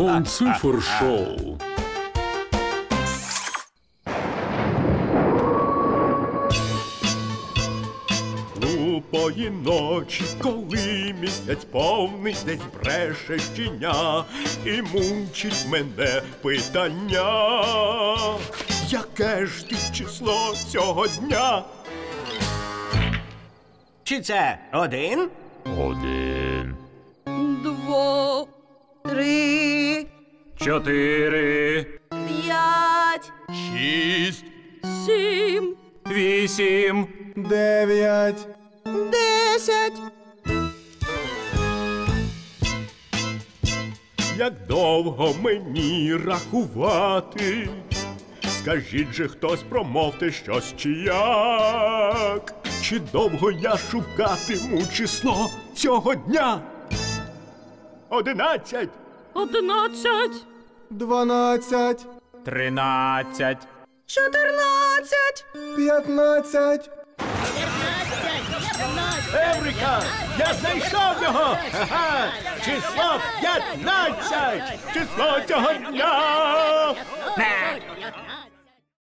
Марафон цифр шоу. Глупої ночі, коли місяць повний, десь бреше щеня і мучить мене питання, яке ж ти число цього дня? Чи це один? Один. Чотири. п'ять, Шість, сім, Вісім. дев'ять. десять. Як довго мені рахувати? Скажіть же хтось промовте щось чи як? Чи довго я шукатиму число цього дня? Одинадцять, Одинадцять, Дванадцять, Тринадцять. чотирнадцять, п'ятнадцять, Еврика! Я знайшов його! Ага! Число 15! Число цього дня!